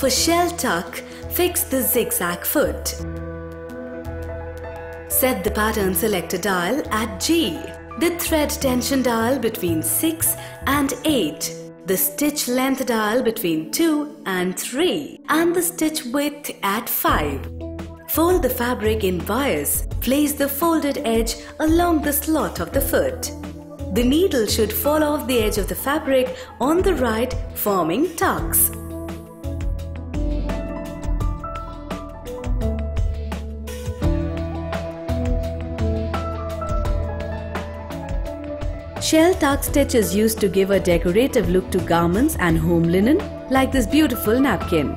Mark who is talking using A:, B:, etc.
A: For shell tuck, fix the zigzag foot. Set the pattern selector dial at G. The thread tension dial between 6 and 8. The stitch length dial between 2 and 3. And the stitch width at 5. Fold the fabric in bias. Place the folded edge along the slot of the foot. The needle should fall off the edge of the fabric on the right forming tucks. Shell tuck stitch is used to give a decorative look to garments and home linen like this beautiful napkin.